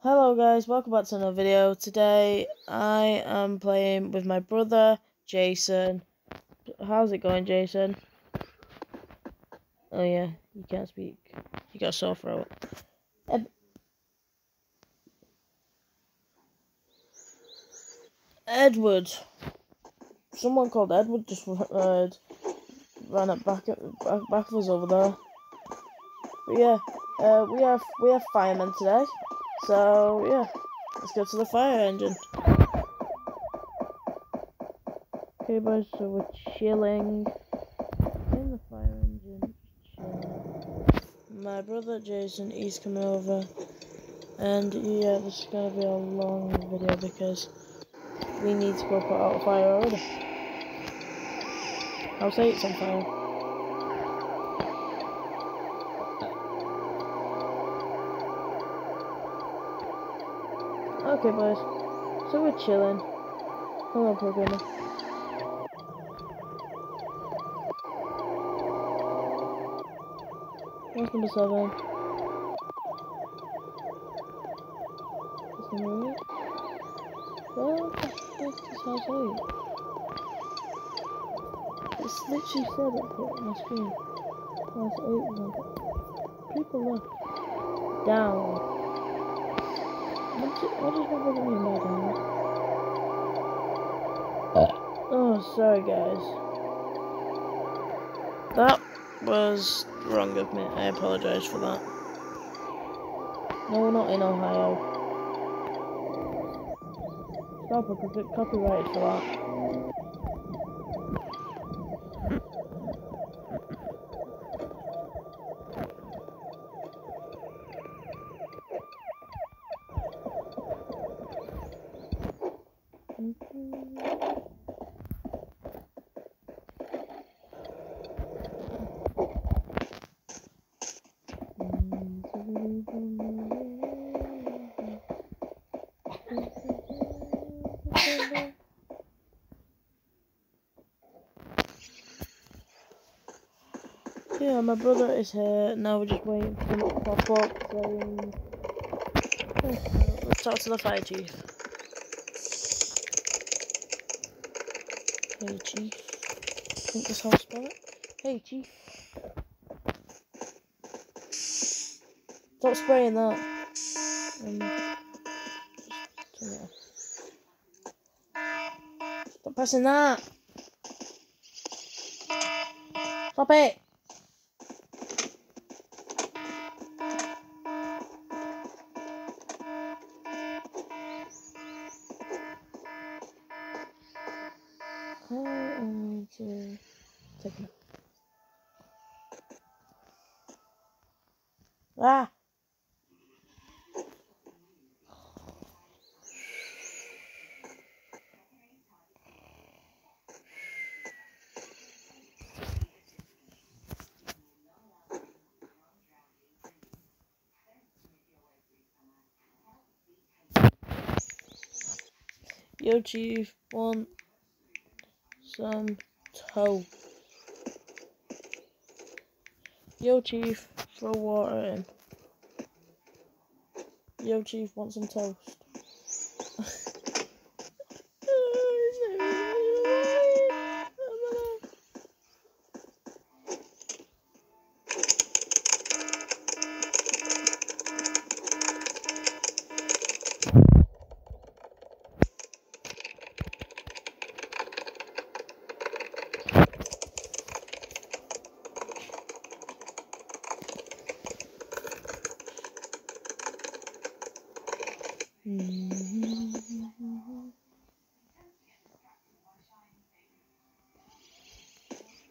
Hello guys, welcome back to another video. Today I am playing with my brother Jason. How's it going Jason? Oh yeah, you can't speak. You got a sore throat. Ed Edward. Someone called Edward just uh, ran up back, back back of us over there. But yeah, uh, we have we have firemen today. So, yeah, let's go to the fire engine. Okay, boys, so we're chilling in the fire engine. My brother Jason, he's coming over. And yeah, this is gonna be a long video because we need to go put out a fire already. I'll say it's on fire. Okay, boys. So we're chilling. Hello, Progamer. Welcome to seven. Is it me? What the heck is house eight? It's literally said on my screen. House eight. People left. Down. What, what does my brother mean by that? Oh, sorry guys. That was wrong of me. I apologize for that. No, we're not in Ohio. Stop, I could get copyrighted for that. Yeah, my brother is here. Now we're just waiting for him to pop up. Saying, let's talk to the fire chief. Hey, chief. Think this how spell it. Hey, chief. Stop spraying that. Um, Stop pressing that. Stop it. to take it. Ah! Yo, Chief, want some toe. Yo, Chief, throw water in. Yo, Chief, want some toast.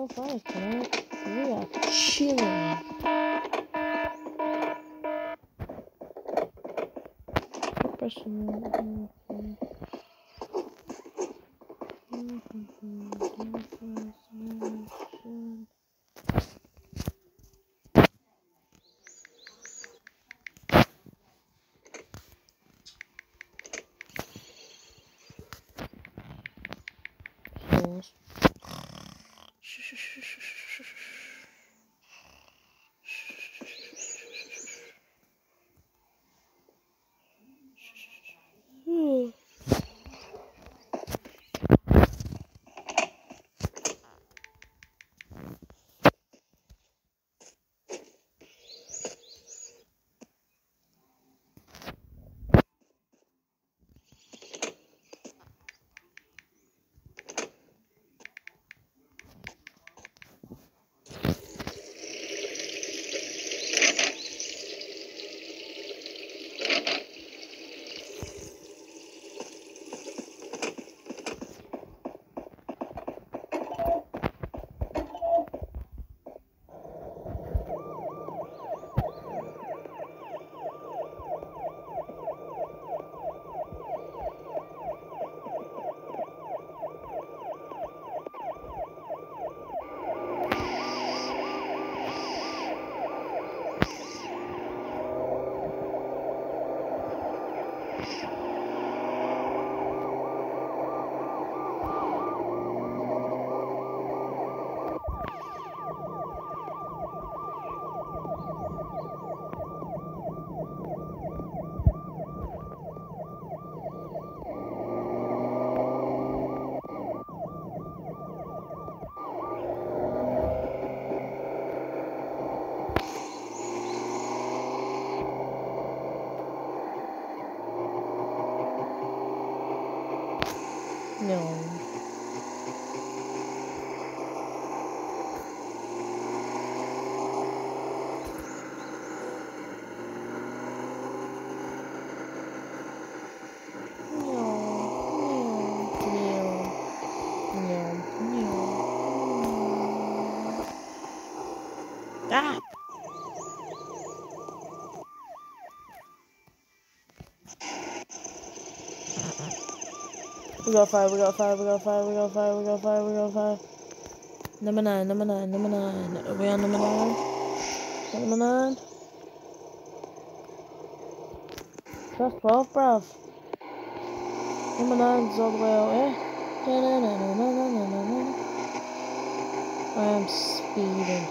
so far tonight, we are chilling. Thank you. Pressing. Pause. No. We got five, we got five, we got five, we got five, we got five, we got five. Number nine, number nine, number nine. Are we on number nine? Number nine? That's 12, bruv. Number nine's all the way out here. I am speeding.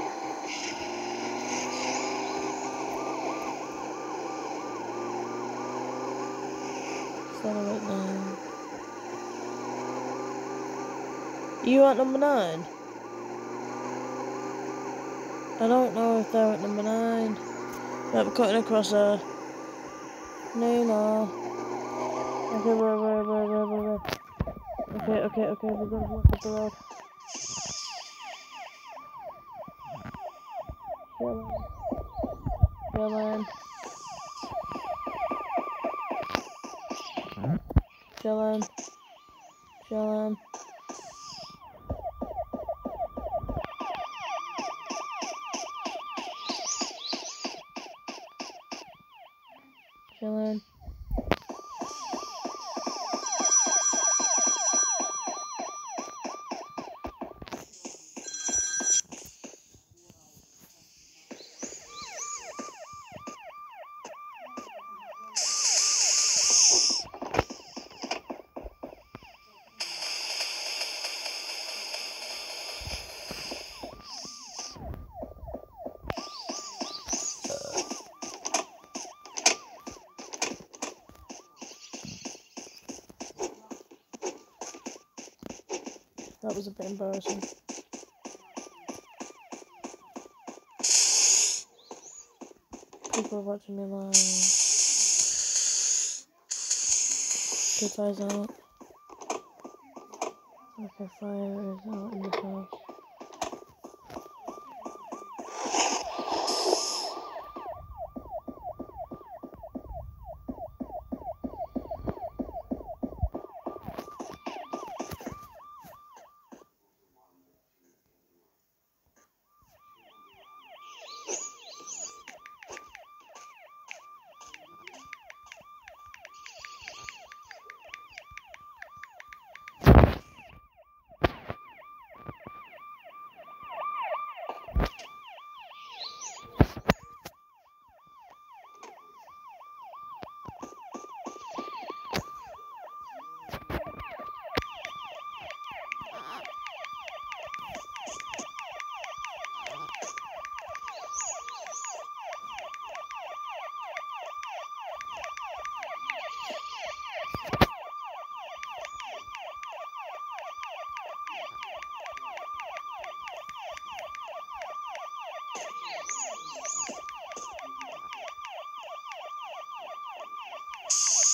Accelerate now. You at number nine? I don't know if they're at number nine. Yep, we're cutting across there. No, no. Okay, wait, wait, wait, wait, wait, wait. Okay, okay, okay, we're gonna walk up the road. Chillin'. Chillin'. Chillin'. Chillin'. Chillin'. That was a bit embarrassing. People are watching me live. Kids eyes out. Okay, fire is out in the house. you